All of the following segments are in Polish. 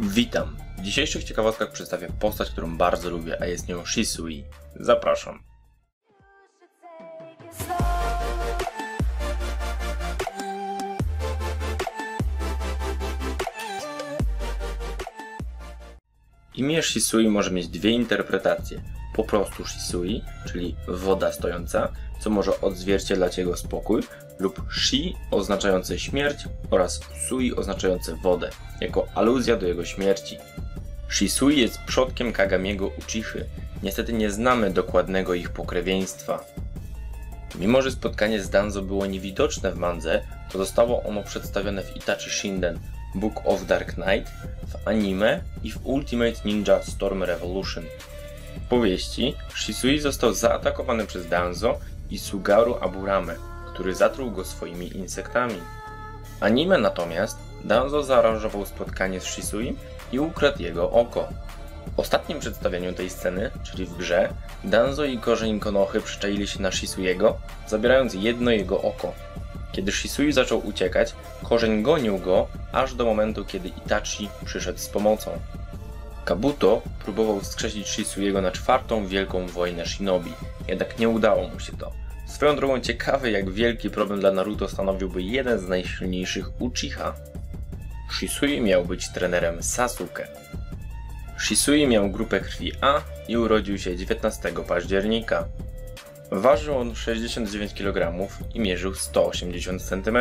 Witam. W dzisiejszych ciekawostkach przedstawię postać, którą bardzo lubię, a jest nią Shisui. Zapraszam. Imię Shisui może mieć dwie interpretacje. Po prostu Shisui, czyli woda stojąca, co może odzwierciedlać jego spokój, lub Shi oznaczające śmierć oraz Sui oznaczające wodę, jako aluzja do jego śmierci. Shisui jest przodkiem Kagamiego Uchichy. Niestety nie znamy dokładnego ich pokrewieństwa. Mimo, że spotkanie z Danzo było niewidoczne w mandze, to zostało ono przedstawione w Itachi Shinden Book of Dark Knight, w anime i w Ultimate Ninja Storm Revolution. W powieści Shisui został zaatakowany przez Danzo i Sugaru Aburame, który zatruł go swoimi insektami. Anime natomiast Danzo zaaranżował spotkanie z Shisui i ukradł jego oko. W ostatnim przedstawieniu tej sceny, czyli w grze, Danzo i korzeń Konochy przyczaili się na Shisuiego, zabierając jedno jego oko. Kiedy Shisui zaczął uciekać, korzeń gonił go aż do momentu, kiedy Itachi przyszedł z pomocą. Kabuto próbował wskrzesić Shisuiego na czwartą wielką wojnę shinobi, jednak nie udało mu się to. Swoją drogą ciekawy jak wielki problem dla Naruto stanowiłby jeden z najsilniejszych Uchiha. Shisui miał być trenerem Sasuke. Shisui miał grupę krwi A i urodził się 19 października. Ważył on 69 kg i mierzył 180 cm.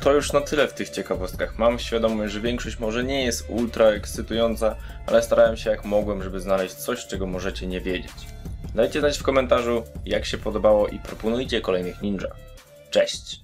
To już na tyle w tych ciekawostkach. Mam świadomość, że większość może nie jest ultra ekscytująca, ale starałem się jak mogłem, żeby znaleźć coś, czego możecie nie wiedzieć. Dajcie znać w komentarzu, jak się podobało i proponujcie kolejnych ninja. Cześć!